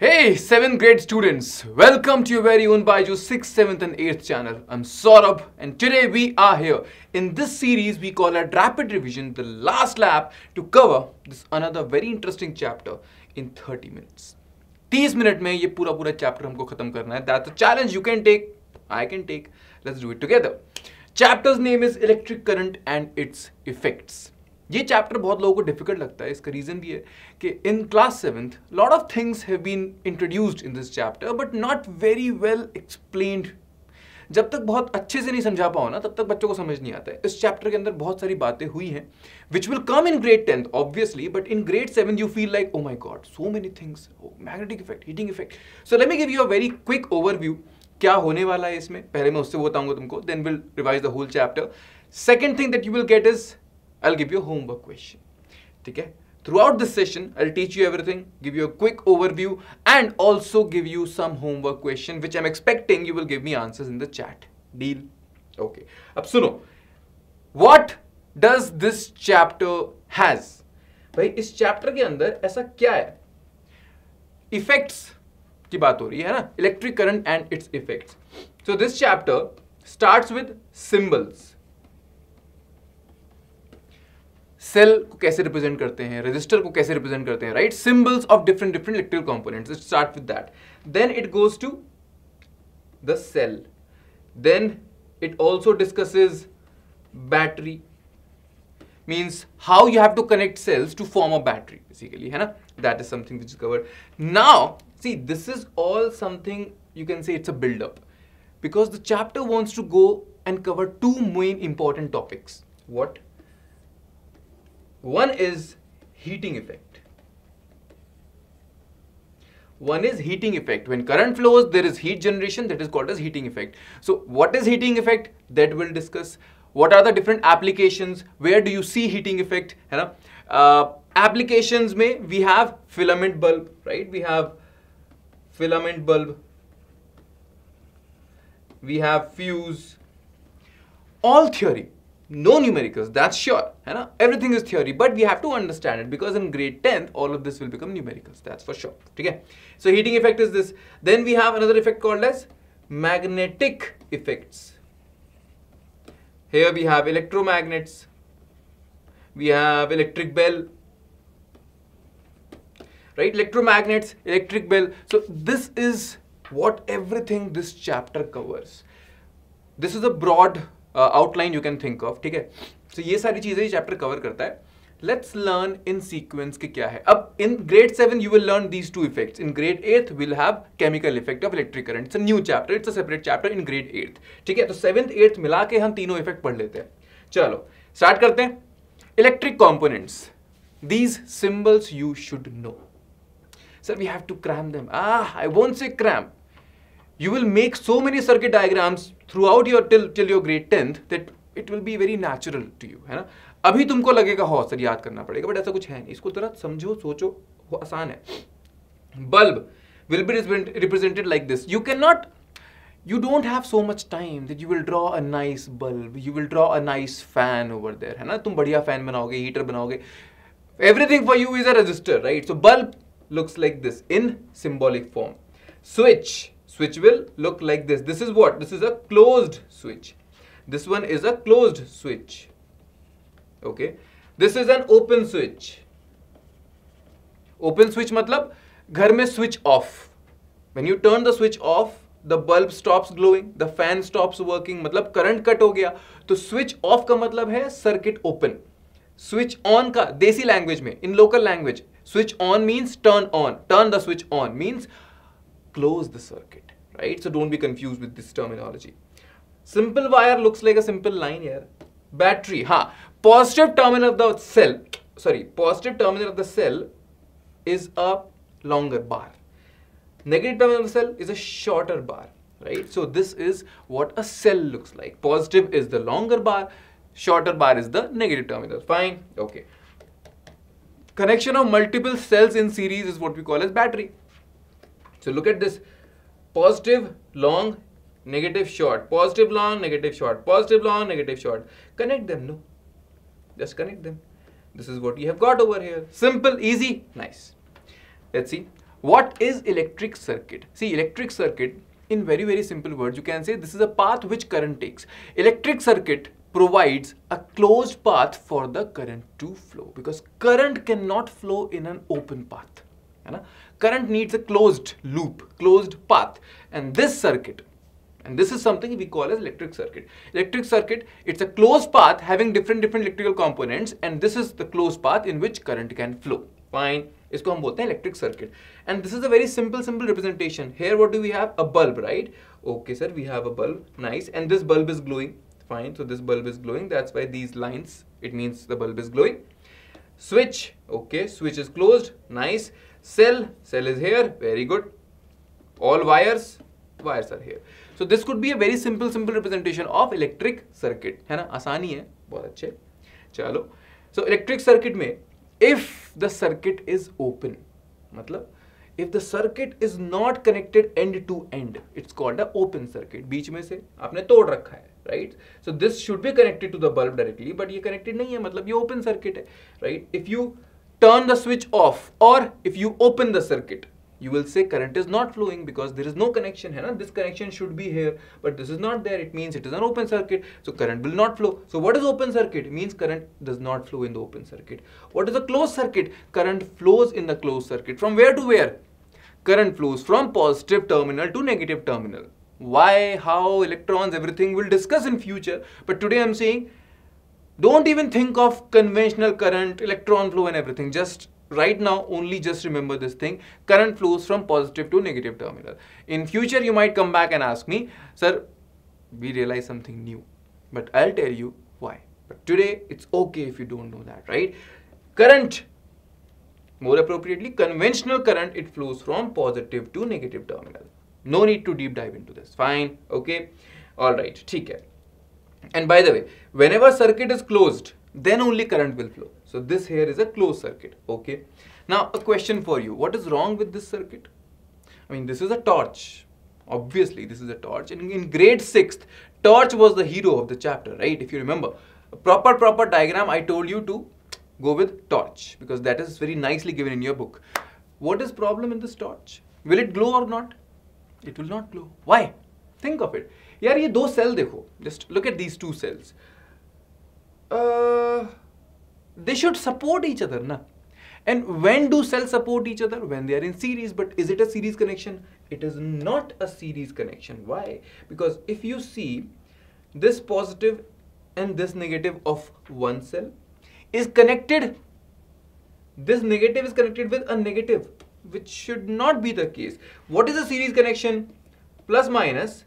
Hey, 7th grade students, welcome to your very own Baiju 6th, 7th, and 8th channel. I'm Saurabh, and today we are here. In this series, we call it Rapid Revision, the last lap to cover this another very interesting chapter in 30 minutes. 30 minute में ये पूरा पूरा chapter हमको खत्म करना है that's a challenge you can take I can take let's do it together chapter's name is electric current and its effects ये chapter बहुत लोगों को डिफ़िकल्ट लगता है, इसका रीजन भी है कि in class seventh lot of things have been introduced in this chapter but not very well explained जब तक बहुत अच्छे से नहीं समझा पाओ ना, तब तक बच्चों को समझ नहीं आता है। इस चैप्टर के अंदर बहुत सारी बातें हुई हैं which will come in grade tenth obviously but in grade seven you feel like oh my god so many things magnetic effect heating effect so let me give you a very quick overview क्या होने वाला है इसमें? पहले मैं उससे बताऊँगा तुमको then will revise the whole chapter second thing that you will get is I'll give you a homework question. Okay? Throughout this session, I'll teach you everything, give you a quick overview, and also give you some homework question, which I'm expecting you will give me answers in the chat. Deal? Okay. Ab suno. What does this chapter has? भाई इस chapter के अंदर ऐसा क्या है effects की बात हो रही है ना electric current and its effects so this chapter starts with symbols cell को कैसे रिप्रेजेंट करते हैं रजिस्टर को कैसे रिप्रेजेंट करते हैं right symbols of different different electrical components start with that then it goes to the cell then it also discusses battery means how you have to connect cells to form a battery basically hai na? that is something which is covered now see this is all something you can say it's a build up because the chapter wants to go and cover two main important topics what one is heating effect. One is heating effect. When current flows, there is heat generation that is called as heating effect. So what is heating effect? That we'll discuss. What are the different applications? Where do you see heating effect? Uh, applications may we have filament bulb, right? We have filament bulb. We have fuse. All theory no numericals that's sure है everything is theory but we have to understand it because in grade 10th all of this will become numericals that's for sure okay? So heating effect is this. Then we have another effect called as magnetic effects. Here we have electromagnets. We have electric bell. Right? Electromagnets electric bell. So this is what everything this chapter covers. This is a broad outline you can think of ठीक है? तो ये सारी चीज़ें ये chapter cover करता है। Let's learn in sequence के क्या है। अब in grade seven you will learn these two effects in grade eighth will have chemical effect of electric current it's new chapter it's a separate chapter in grade eighth ठीक है? तो seventh eighth मिला के हम तीनों effect पढ़ लेते हैं। चलो स्टार्ट करते हैं। Electric components these symbols you should know sir we have to cram them I won't say cram you will make so many circuit diagrams throughout your till till your grade 10th that it will be very natural to you है ना अभी तुमको लगेगा हो sir याद करना पड़ेगा but ऐसा कुछ है नहीं इसको थोड़ा समझो सोचो वो आसान है bulb will be represented like this you cannot you don't have so much time that you will draw a nice bulb you will draw a nice fan over there है ना तुम बढ़िया फ़ैन बनाओगे हीटर बनाओगे everything for you is a resistor right so bulb looks like this in symbolic form switch switch will look like this. This is what? This is a closed switch. This one is a closed switch. Okay. This is an open switch. Open switch matlab घर में switch off. When you turn the switch off, the bulb stops glowing, the fan stops working, मतलब current cut हो गया. तो switch off का मतलब है circuit open. Switch on का देसी language में, in local language, switch on means turn on. Turn the switch on means close the circuit right? So don't be confused with this terminology. Simple wire looks like a simple line here. Battery, ha. Positive terminal of the cell, sorry, positive terminal of the cell is a longer bar. Negative terminal of the cell is a shorter bar, right? So this is what a cell looks like. Positive is the longer bar, shorter bar is the negative terminal. Fine, okay. Connection of multiple cells in series is what we call as battery. So look at this positive long negative short. Positive long negative short. Positive long negative short. Connect them no? Just connect them. This is what you have got over here. Simple easy nice. Let's see. What is electric circuit? See electric circuit in very very simple words you can say this is a path which current takes. Electric circuit provides a closed path for the current to flow because current cannot flow in an open path current needs a closed loop closed path and this circuit and this is something we call as electric circuit electric circuit it's a closed path having different different electrical components and this is the closed path in which current can flow fine इसको हम बोलते हैं electric circuit and this is a very simple simple representation here what do we have a bulb right okay sir we have a bulb nice and this bulb is glowing fine so this bulb is glowing that's why these lines it means the bulb is glowing switch okay switch is closed nice Cell cell is here very good all wires wires are here so this could be a very simple simple representation of electric circuit है ना आसानी है बहुत अच्छे चलो so electric circuit में if the circuit is open मतलब if the circuit is not connected end to end it's called a open circuit बीच में से आपने तोड़ रखा है right so this should be connected to the bulb directly but ये connected नहीं है मतलब ये open circuit है right if you turn the switch off or if you open the circuit you will say current is not flowing because there is no connection here. This connection should be here, but this is not there. It means it is an open circuit, so current will not flow. So what is open circuit? It means current does not flow in the open circuit. What is a closed circuit? Current flows in the closed circuit. From where to where? Current flows from positive terminal to negative terminal. Why, how, electrons, everything we'll discuss in future. But today I'm saying, don't even think of conventional current, electron flow and everything. Just right now only just remember this thing. Current flows from positive to negative terminal. In future you might come back and ask me sir we realize something new. But i'll tell you why. But today it's okay if you don't know that right? Current more appropriately conventional current it flows from positive to negative terminal. No need to deep dive into this. Fine okay? All right ठीक and by the way whenever circuit is closed then only current will flow so this here is a closed circuit, okay? Now a question for you, what is wrong with this circuit? I mean, this is a torch. Obviously, this is a torch. And in grade 6th, torch was the hero of the chapter, right? If you remember, a proper, proper diagram, I told you to go with torch because that is very nicely given in your book. What is problem in this torch? Will it glow or not? It will not glow. Why? Think of it. यार ये दो cell देखो Just look at these two cells. Uh, they should support each other na and when do cells support each other when they are in series but is it a series connection it is not a series connection why because if you see this positive and this negative of one cell is connected this negative is connected with a negative which should not be the case what is a series connection plus minus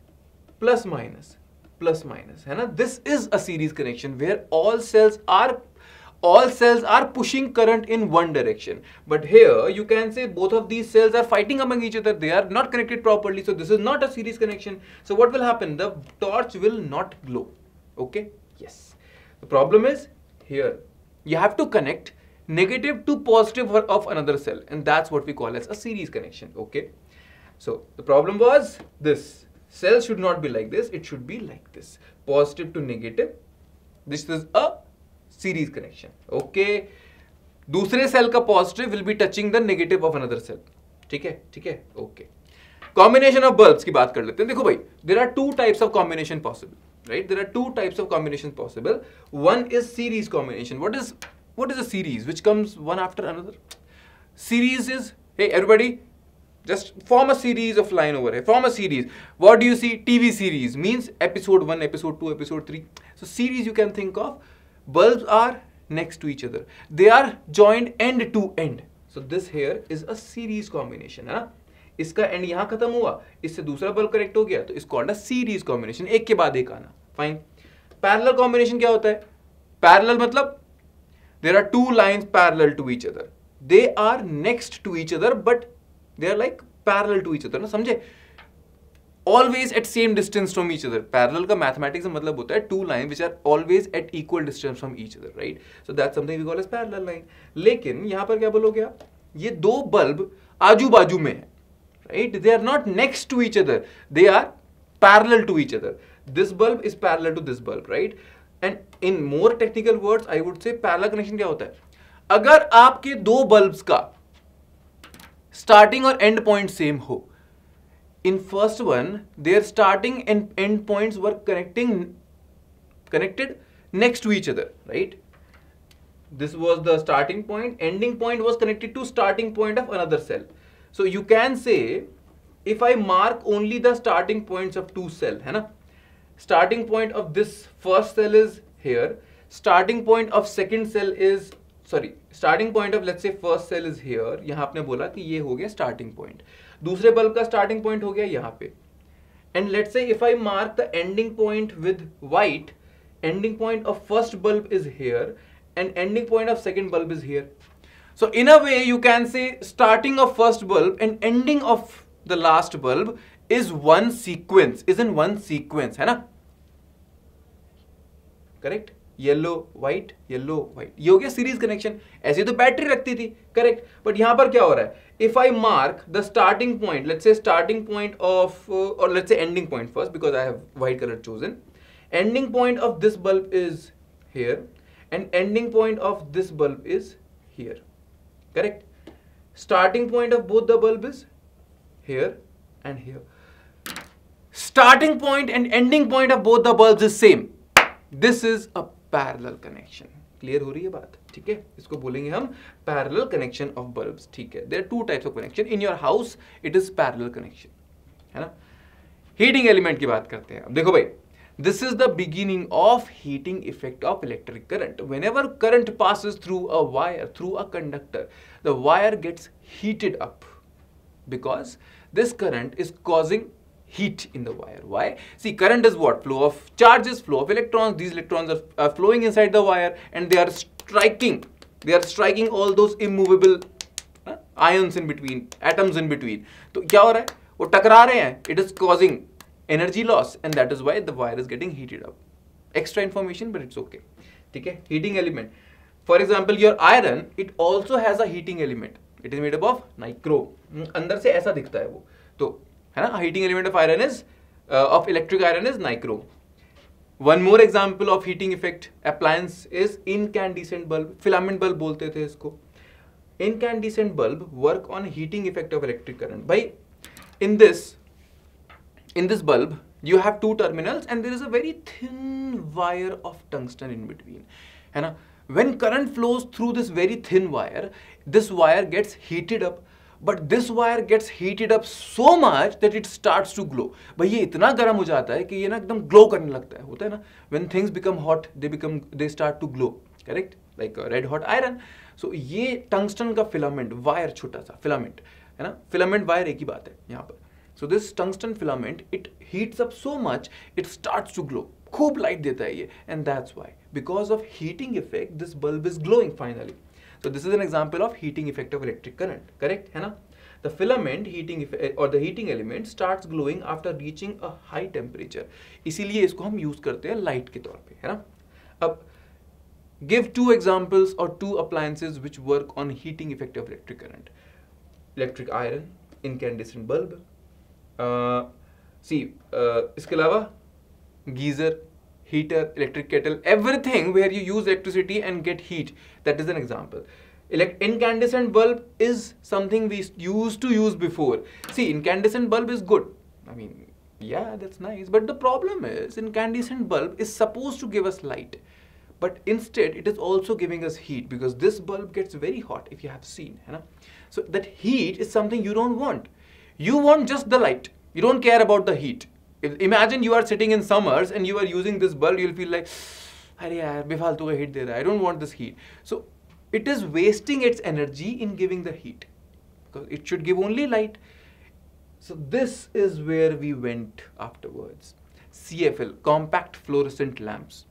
plus minus plus minus है ना this is a series connection where all cells are all cells are pushing current in one direction. But here you can say both of these cells are fighting among each other. They are not connected properly. So this is not a series connection. So what will happen? The torch will not glow. Okay? Yes. The problem is here. You have to connect negative to positive of another cell. And that's what we call as a series connection. Okay? So the problem was this. Cell should not be like this. It should be like this. Positive to negative. This is a series connection okay दूसरे cell का positive will be touching the negative of another cell ठीक है ठीक है okay combination of bulbs की बात कर लेते हैं देखो भाई there are two types of combination possible right there are two types of combination possible one is series combination what is what is a series which comes one after another series is, hey, everybody just form a series of line over here form a series what do you see tv series means episode 1 episode 2 episode 3 so series you can think of bulbs are next to each other they are joined end to end so this here is a series combination है ना इसका and यहाँ खत्म हुआ इससे दूसरा bulb connect हो गया तो is called a series combination एक के बाद एक आना फाइन पैरेलल कॉम्बिनेशन क्या होता है पैरेलल मतलब there are two lines parallel to each other they are next to each other but they are like parallel to each other ना? समझे? Always at same distance from each other parallel का mathematics मतलब होता है two line which are always at equal distance from each other right so that something we call is parallel line लेकिन यहाँ पर क्या बोलोगे आप? ये दो बल्ब आजू बाजू में है right they are not next to each other they are parallel to each other this bulb is parallel to this bulb right and in more technical words I would say parallel connection क्या होता है? अगर आपके दो bulb का starting और end point same हो. In first one their starting and end points were connecting connected next to each other right this was the starting point ending point was connected to starting point of another cell so you can say if I mark only the starting points of two cell है ना starting point of this first cell is here starting point of second cell is sorry starting point of let's से first cell is here यहाँ आपने बोला कि ये हो गया स्टार्टिंग पॉइंट दूसरे बल्ब का स्टार्टिंग पॉइंट हो गया यहाँ पे. And let say if I mark the ending point with white ending point of first bulb is here and ending point of second bulb is here so in a way you can say starting of first bulb and ending of the last bulb is one sequence is in one sequence है ना? Correct yellow white yellow white ये हो गया series connection ऐसी तो battery रखती थी correct but यहाँ पर क्या हो रहा है? If I mark the starting point let's say starting point of और let's say ending point first because I have white colour chosen ending point of this bulb is here and ending point of this bulb is here correct starting point of both the bulb is here and here starting point and ending point of both the bulbs is same. This is a parallel connection clear हो रही है बात ठीक है इसको बोलेंगे हम parallel connection of bulbs ठीक है there two types of connection in your house it is parallel connection है ना हीटिंग एलिमेंट की बात करते हैं देखो भाई this is the beginning of heating effect of electric current whenever current passes through a wire through a conductor the wire gets heated up because this current is causing heat in the wire. Why? See, current is what? Flow of charges, flow of electrons. These electrons are, are flowing inside the wire and they are striking. They are striking all those immovable uh, ions in between, atoms in between. So, क्या हो रहा है? वो टकरा रहे हैं. It is causing energy loss and that is why the wire is getting heated up. Extra information, but it's okay. ठीक है? Heating element. For example, your iron, it also has a heating element. It is made up of nicro. अंदर से ऐसा दिखता है वो. तो है ना? Heating element of iron is of electric iron is nichrome one more example of heating effect appliance is incandescent bulb filament bulb बोलते थे इसको। Incandescent bulb work on heating effect of electric current भाई in this in this bulb you have two terminals and there is a very thin wire of tungsten in between है ना? When current flows through this very thin wire this wire gets heated up but this wire gets heated up so much that it start to glow भाई, ये इतना गर्म हो जाता है कि ये ना एकदम ग्लो करने लगता है। होता है ना? When things become hot they become they start to glow correct like red hot iron so ये टंगस्टन का फिलामेंट वायर छोटा सा फिलामेंट है ना? फिलामेंट वायर एक ही बात है यहाँ पर। So this tungsten filament it heats up so much it start to glow खूब लाइट देता है ये। And that's why because of heating effect this bulb is glowing finally so this is an example of heating effect of electric current correct है ना? The filament heating और the heating element start glowing after reaching a high temperature इसीलिए इसको हम use करते हैं light के तौर पर है ना? अब गिव टू एग्जाम्पल्स और two appliances which work on heating effect of electric current electric iron in incandescent bulb see इसके अलावा, geyser heater, electric kettle, everything where you use electricity and get heat. That is an example. Elect incandescent bulb is something we used to use before. See, incandescent bulb is good. I mean, yeah, that's nice. But the problem is, incandescent bulb is supposed to give us light. But instead, it is also giving us heat because this bulb gets very hot if you have seen. You know? So that heat is something you don't want. You want just the light. You don't care about the heat imagine you are sitting in summers and you are using this bulb you'll feel like अरे यार बेफालतू का heat दे रहा है I don't want this heat so it is wasting its energy in giving the heat because it should give only light so this is where we went afterwards cfl compact fluorescent lamps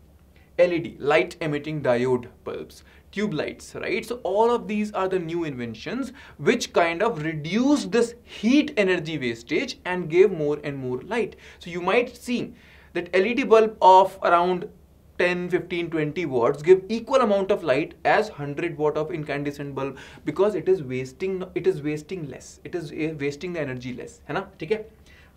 led light emitting diode bulbs tube lights, right? So all of these are the new inventions which kind of reduce this heat energy wastage and gave more and more light. So you might see that LED bulb of around 10, 15, 20 watts give equal amount of light as 100 watt of incandescent bulb because it is wasting it is wasting less. It is eh, wasting the energy less. है ना? ठीक है?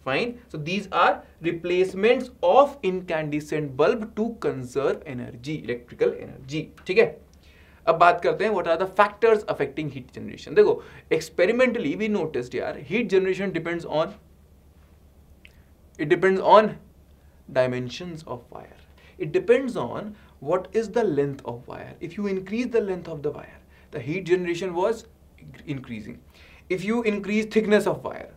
Fine. So these are replacements of incandescent bulb to conserve energy, electrical energy. ठीक है? अब बात करते हैं what are the factors affecting heat generation देखो एक्सपेरिमेंटली वी नोटिस यार heat generation depends on it depends on dimension of wire it depends on what is the length of wire if you increase the length of the wire the heat generation was increasing if you increase thickness of wire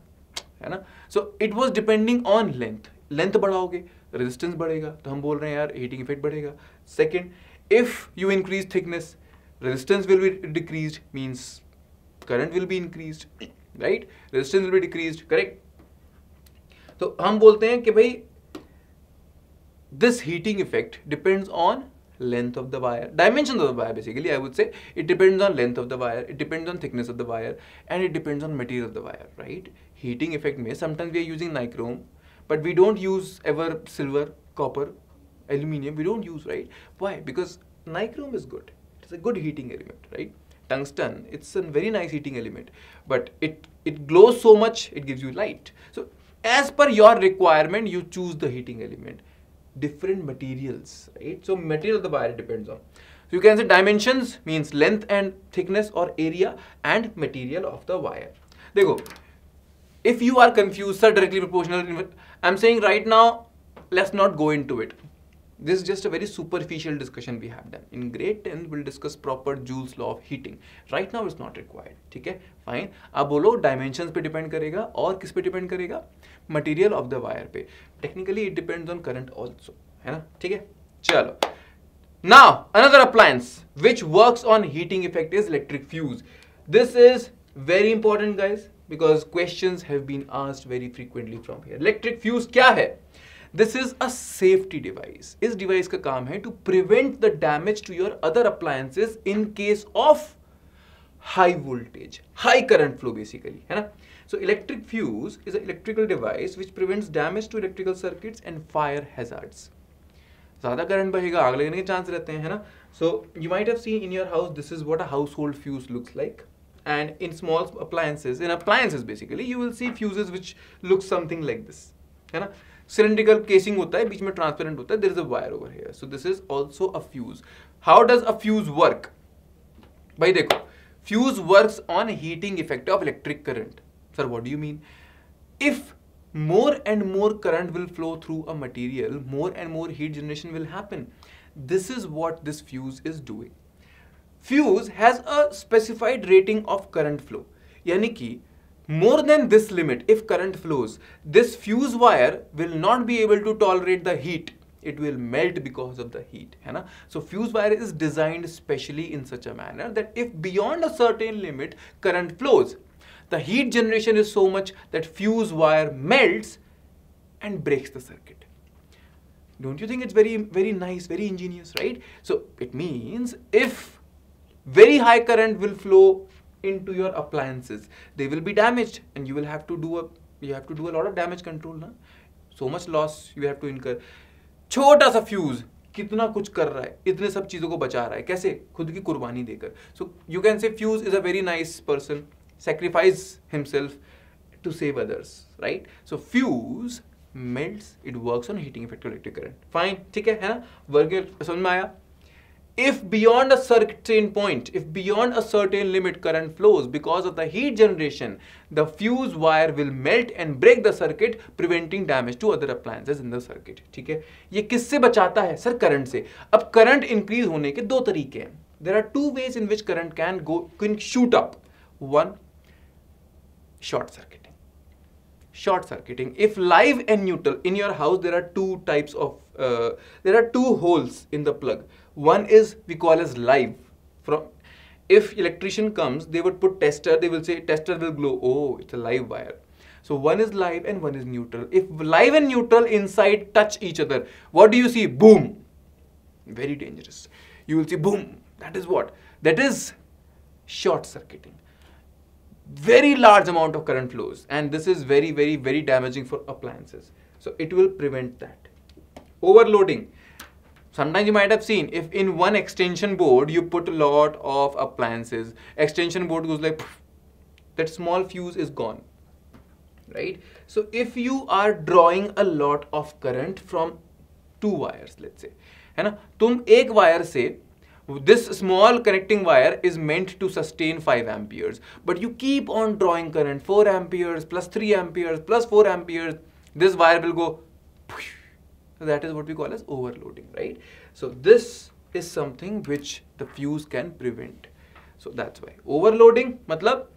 है ना? So it was depending on length length बढ़ाओगे resistance बढ़ेगा तो हम बोल रहे हैं यार heating effect बढ़ेगा. Second if you increase thickness resistance will be decreased means current will be increased right resistance will be decreased correct तो हम बोलते हैं कि भाई this heating effect depends on length of the wire dimensions of the wire basically i would say it depends on length of the wire it depends on thickness of the wire and it depends on material of the wire right heating effect may sometimes we are using nichrome but we don't use ever silver copper aluminium we don't use right why because nichrome is good it's a good heating element right tungsten it's a very nice heating element but it it glows so much it gives you light so as per your requirement you choose the heating element different materials, right? So material of the wire depends on. So you can say dimensions means length and thickness or area and material of the wire. go. if you are confused, sir, directly proportional, I'm saying right now, let's not go into it. This is just a very superficial discussion we have done. In grade 10, we'll discuss proper Joule's law of heating. Right now, it's not required. ठीक है fine अब बोलो dimensions पे depend करेगा और किस पे depend करेगा मटेरियल ऑफ़ द वायर पे technically it depends on current also है ना ठीक है चलो now another appliance which works on heating effect is electric fuse this is very important guys because questions have been asked very frequently from here electric fuse क्या है this is a safety device इस device का काम है to prevent the damage to your other appliances in case of high voltage high current flow basically है ना? So electric fuse is electrical device which prevents damage to electrical circuits and fire hazards ज़्यादा current बहेगा, आग लगने के chance रहते हैं, है ना? So you might have seen in your house this is what a house hold fuse looks like and in small appliances in appliances basically you will see fuses which look something like this, है ना? Cylindrical casing होता है, बीच में transparent होता है there is a wire over here so this is also a fuse how does a fuse work भाई देखो fuse work on heating effect of electric current sir what you mean if more and more current will flow through a material more and more heat generation will happen this is what this fuse is doing fuse has a specified rating of current flow यानी कि more than this limit, if current flows, this fuse wire will not be able to tolerate the heat. It will melt because of the heat. Hai So fuse wire is designed specially in such a manner that if beyond a certain limit current flows, the heat generation is so much that fuse wire melts and breaks the circuit. Don't you think it's very, very nice, very ingenious, right? So it means if very high current will flow into your appliances they will be damaged and you will have to do a you have to do a lot of damage control na so much loss you have to incur छोटा सा fuse कितना कुछ कर रहा है इतने सब चीज़ों को बचा रहा है कैसे खुद की कुर्बानी देकर so you can say fuse is a very nice person sacrifice himself to save others right so fuse melts it works on heating effect of electric current fine ठीक है है ना वर्ग समझ में आया if beyond a certain point, if beyond a certain limit current flows because of the heat generation, the fuse wire will melt and break the circuit, preventing damage to other appliances in the circuit. ठीक है ये किससे बचाता है sir current से अब current increase होने के दो तरीके हैं there are two ways in which current can go can shoot up one short circuiting short circuiting if live and neutral in your house there are two types of uh, there are two holes in the plug one is we call as live. From if electrician comes, they would put tester. They will say tester will glow. Oh, it's a live wire. So one is live and one is neutral. If live and neutral inside touch each other, what do you see? Boom. Very dangerous. You will see boom. That is what? That is short circuiting. Very large amount of current flows. And this is very, very, very damaging for appliances. So it will prevent that. Overloading sometimes you might have seen if in one extension board you put a lot of appliances extension board goes like that small fuse is gone right so if you are drawing a lot of current from two wires let's say है ना तुम एक wire से this small connecting wire is meant to sustain 5 amperes but you keep on drawing current 4 amperes plus 3 amperes plus 4 amperes this wire will go that is what we call as overloading, right? So this is something which the fuse can prevent. So that's why. Overloading मतलब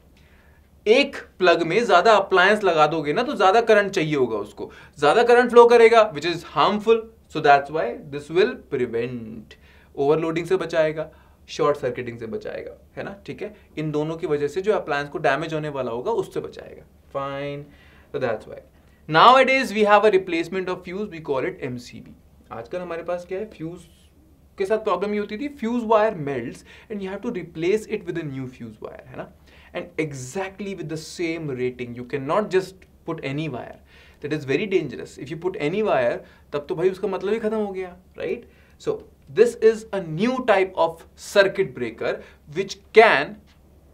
एक plug में ज़्यादा appliance लगा दोगे ना तो ज़्यादा current चाहिए होगा उसको। ज़्यादा करंट फ्लो करेगा which is harmful so that's why this will prevent overloading से बचाएगा शॉर्ट सर्किटिंग से बचाएगा, है ना? ठीक है? इन दोनों की वजह से जो अप्लायंस को डैमेज होने वाला होगा, उससे बचाएगा। Fine that's why now it is we have a replacement of fuse we call it MCB आजकल हमारे पास क्या है? फ्यूज के साथ प्रॉब्लम ये होती थी fuse wire melts and you have to replace it with a new fuse wire है ना? And exactly with the same rating you can not just put any wire that is very dangerous if you put any wire तब तो भाई उसका मतलब ही खत्म हो गया right so this is a new type of circuit breaker which can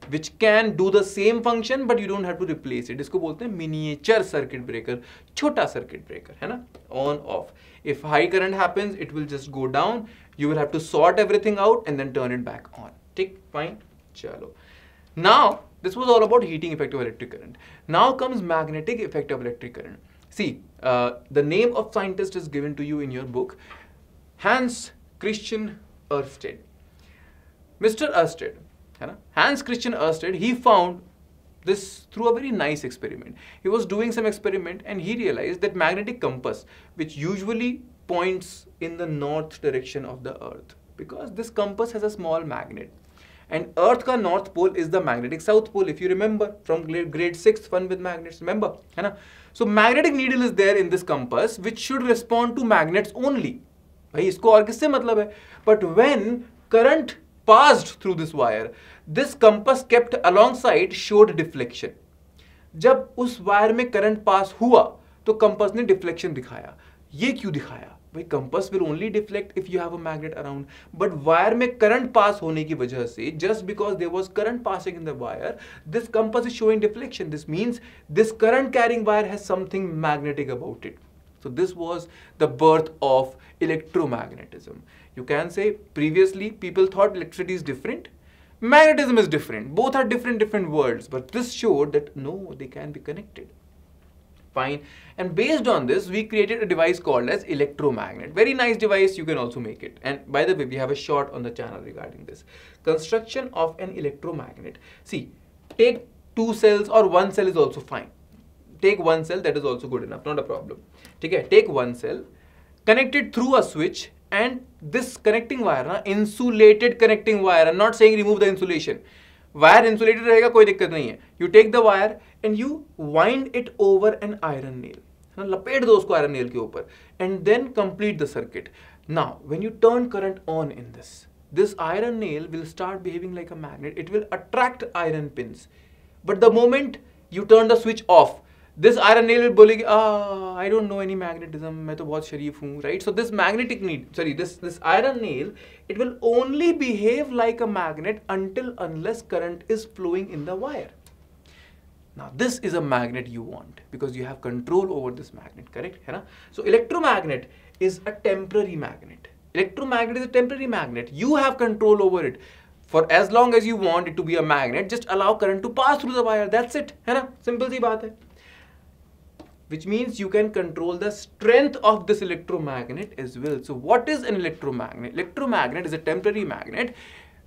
which can do the same function but you don't have to replace it इसको बोलते हैं miniature circuit breaker छोटा circuit breaker है ना on off if high current happens it will just go down you will have to sort everything out and then turn it back on ठीक fine चलो now this was all about heating effect of electric current now comes magnetic effect of electric current see uh, the name of scientist is given to you in your book Hans Christian Ørsted. Mr. Ørsted, Hans Christian Ørsted, he found this through a very nice experiment. He was doing some experiment and he realized that magnetic compass, which usually points in the north direction of the earth, because this compass has a small magnet. And earth ka north pole is the magnetic south pole, if you remember from grade 6 fun with magnets, remember? So magnetic needle is there in this compass, which should respond to magnets only. भाई इसको और किससे मतलब है but when current through this wire this compass kept alongside showed deflection जब उस wire में current पास हुआ तो कंपस ने डिफ्लेक्शन दिखाया। ये क्यों दिखाया? भाई compass will only deflect if you have a magnet around but wire में करंट पास होने की वजह से just because there was current passing in the wire this compass is showing deflection this means this current carrying wire has something magnetic about it So this was the birth of electromagnetism. You can say previously people thought electricity is different, magnetism is different. Both are different, different worlds. But this showed that no, they can be connected. Fine. And based on this, we created a device called as electromagnet. Very nice device, you can also make it. And by the way, we have a short on the channel regarding this. Construction of an electromagnet. See, take two cells or one cell is also fine. Take one cell, that is also good enough, not a problem. Take, take one cell, connect it through a switch and this connecting wire ना insulated connecting wire I'm not saying remove the insulation wire insulated रहेगा कोई दिक्कत नहीं है you take the wire and you wind it over an iron nail लपेट दो उसको iron nail के ऊपर and then complete the circuit now when you turn current on in this this iron nail will start behaving like a magnet it will attract iron pins but the moment you turn the switch off iron nail will बोलेगी ah I don't know any मैं तो बहुत शरीफ हूँ right so this magnetic need sorry this this iron nail it will only behave like a magnet until unless current is flowing in the wire now this is a magnet you want because you have control over this magnet correct है ना so electromagnet is a temporary magnet electromagnet is a temporary magnet you have control over it for as long as you want it to be a magnet just allow current to pass through the wire that's it है ना simple सी बात है which means you can control the strength of this electromagnet as well. So what is an electromagnet? Electromagnet is a temporary magnet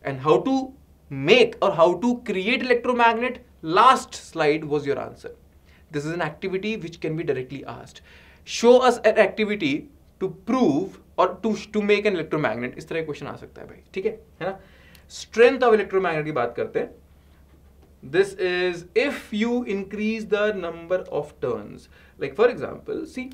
and how to make or how to create electromagnet last slide was your answer. This is an activity which can be directly asked. Show us an activity to prove or to, to make an electromagnet. इस तरह question आ सकता है भाई ठीक है है ना strength of electromagnet की बात करते हैं this is if you increase the number of turns like for example see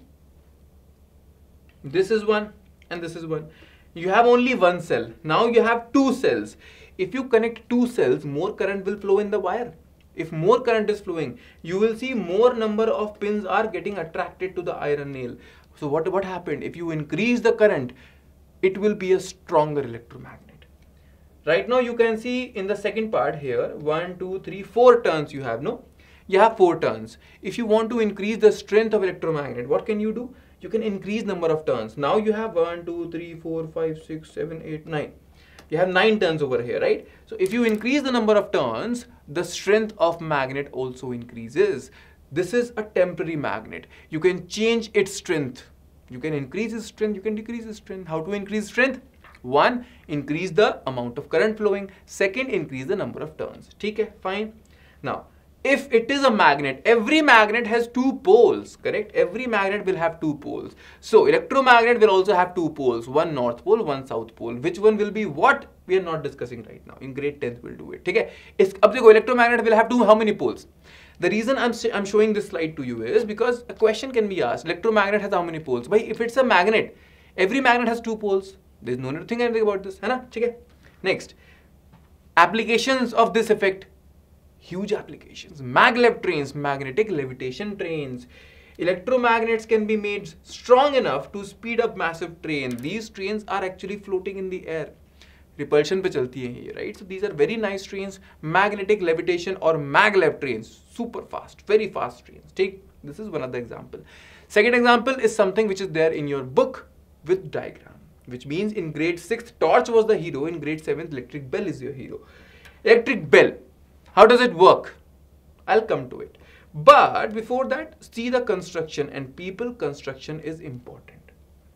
this is one and this is one. You have only one cell. Now you have two cells. If you connect two cells more current will flow in the wire. If more current is flowing you will see more number of pins are getting attracted to the iron nail. So what what happened? If you increase the current it will be a stronger electromagnet. Right now you can see in the second part here, one, two, three, four turns you have, no? You have four turns. If you want to increase the strength of electromagnet, what can you do? You can increase number of turns. Now you have one, two, three, four, five, six, seven, eight, nine. you have nine turns over here, right? So if you increase the number of turns, the strength of magnet also increases. This is a temporary magnet. You can change its strength. You can increase its strength, you can decrease its strength. How to increase strength? One, increase the amount of current flowing. Second, increase the number of turns. Okay, fine. Now, if it is a magnet every magnet has two poles correct? Every magnet will have two poles. So electromagnet will also have two poles one north pole one south pole. Which one will be what? We are not discussing right now. In grade 10th we'll do it okay? Is electromagnet will have two how many poles? The reason I'm, I'm showing this slide to you is because a question can be asked electromagnet has how many poles? By if it's a magnet every magnet has two poles. There's no need to think anything about this hai na? Next applications of this effect huge applications. Maglev trains, magnetic levitation trains. Electromagnets can be made strong enough to speed up massive train. These trains are actually floating in the air. Repulsion पे चलती है ये, right? So these are very nice trains. Magnetic levitation or maglev trains, super fast, very fast trains. Take this is one of the example. Second example is something which is there in your book with diagram, which means in grade 6th torch was the hero, in grade 7th electric bell is your hero. Electric bell how does it work? I'll come to it. But before that, see the construction and people construction is important.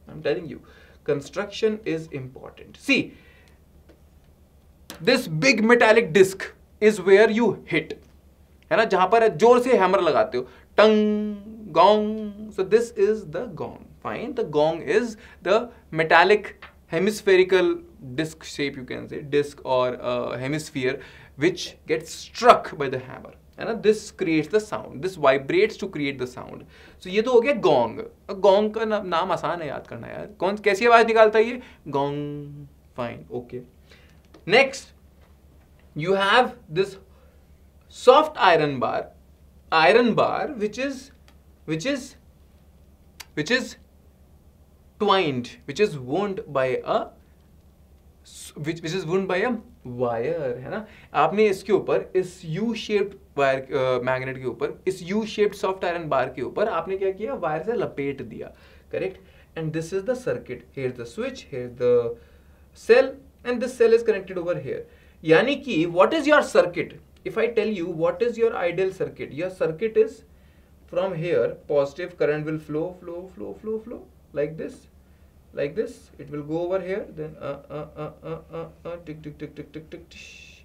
I'm telling you, construction is important. See, this big metallic disc is where you hit. है ना जहां पर जोर से hammer लगाते हो टंग gong so this is the gong fine the gong is the metallic hemispherical disc shape you can say disc or uh, hemisphere which gets struck by the hammer है ना this creates the sound this vibrates to create the sound so ये तो हो गया gong gong का ना, नाम आसान है याद करना यार कौन कैसी आवाज़ निकालता है ये gong fine okay next you have this soft iron bar iron bar which is which is which is twined which is wound by a which, which is wound by a wire है ना? आपने इसके ऊपर इस U shaped wire magnet के ऊपर इस U shaped soft iron bar के ऊपर आपने क्या किया? वायर से लपेट दिया correct and this is the circuit here the switch here the cell and this cell is connected over here यानी कि what is your circuit if I tell you what is your ideal circuit your circuit is from here positive current will flow, flow, flow, flow, flow like this. Like this. It will go over here then uh, uh, uh, uh, uh, uh, tick, tick, tick, tick, tick, tick, tick,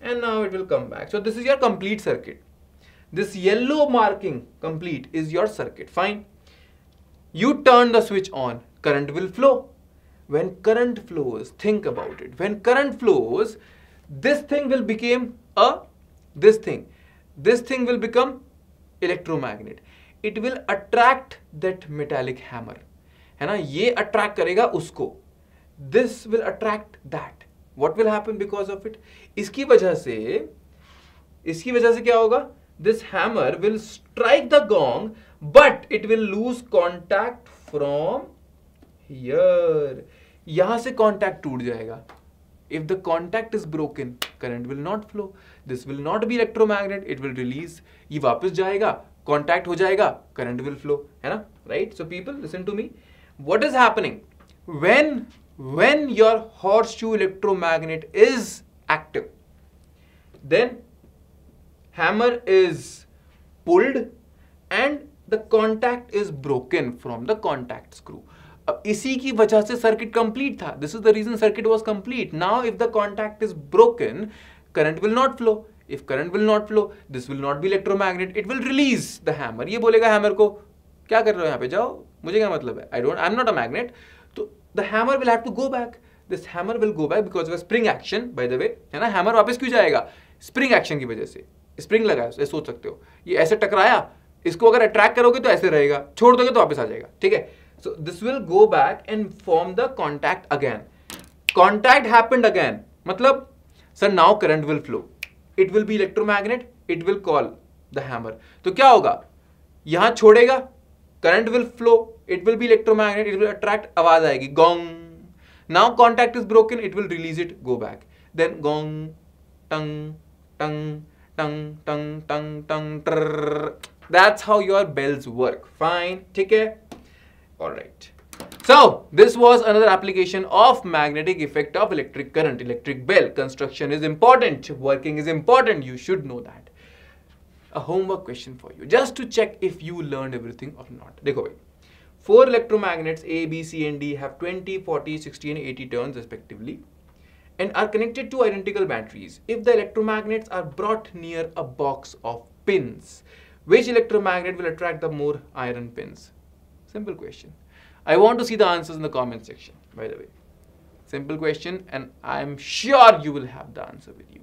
and now it will come back. So this is your complete circuit. This yellow marking complete is your circuit. Fine. You turn the switch on current will flow. When current flows think about it. When current flows this thing will become a this thing. This thing will become electromagnet. It will attract that metallic hammer है ना, ये attract करेगा उसको। This will attract that what will happen because of it इसकी वजह से, इसकी वजह से क्या होगा? This hammer will strike the gong but it will lose contact from here यहाँ से कॉन्टैक्ट टूट जाएगा। If the contact is broken current will not flow this will not be electromagnet it will release ये वापस जाएगा contact हो जाएगा current will flow है ना? Right so people listen to me what is happening when when your horseshoe electromagnet is active then hammer is pulled and the contact is broken from the contact screw अब इसी की वजह से circuit complete था this is the reason circuit was complete now if the contact is broken current will not flow if current will not flow this will not be electromagnet it will release the hammer ये बोलेगा hammer को क्या कर रहे हो यहाँ पे? जाओ, मुझे क्या मतलब है? I don't I am not a magnet तो the hammer will have to go back this hammer will go back because of spring action by the way है ना? हैमर वापस क्यों जाएगा? स्प्रिंग एक्शन की वजह से। स्प्रिंग लगा है सोच सकते हो। ये ऐसे टकराया, इसको अगर अट्रैक्ट करोगे तो ऐसे रहेगा। छोड़ दोगे तो वापस आ जाएगा। ठीक है? So this will go back and form the contact again contact happened again मतलब sir now current will flow it will be electromagnet it will call the hammer तो क्या होगा? यहाँ छोड़ेगा current will flow, it will be electromagnet, it will attract, आवाज़ आएगी gong now contact is broken it will release it go back then gong टंग टंग टंग टंग टंग टंग that's how your bells work fine ठीक है? और right so this was another application of magnetic effect of electric current electric bell construction is important working is important you should know that A homework question for you, just to check if you learned everything or not. देखो भाई, four electromagnets A, B, C and D have 20, 40, 60 and 80 turns respectively and are connected to identical batteries. If the electromagnets are brought near a box of pins, which electromagnet will attract the more iron pins? Simple question. I want to see the answers in the comment section, by the way. Simple question, and I'm sure you will have the answer with you.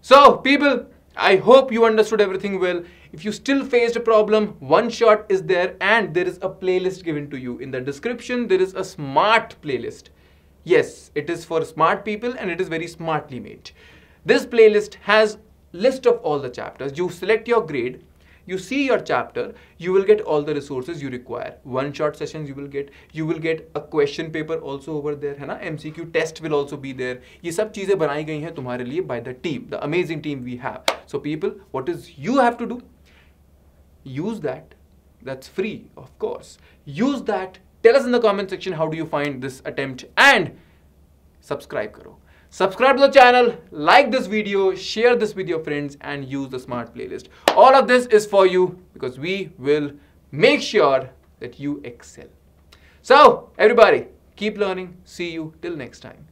So, people, I hope you understood everything well. If you still faced a problem, one shot is there, and there is a playlist given to you. In the description, there is a smart playlist. Yes, it is for smart people and it is very smartly made. This playlist has list of all the chapters. You select your grade you see your chapter, you will get all the resources you require. One shot sessions you will get, you will get a question paper also over there, है ना? MCQ test will also be there. ये सब चीजें बनाई गई हैं तुम्हारे लिए by the team, the amazing team we have. So people, what is you have to do? Use that. That's free, of course. Use that. Tell us in the comment section how do you find this attempt and subscribe karo. Subscribe to the channel, like this video, share this with your friends and use the smart playlist. All of this is for you because we will make sure that you excel. So everybody, keep learning. See you till next time.